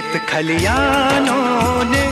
खेत खलियानों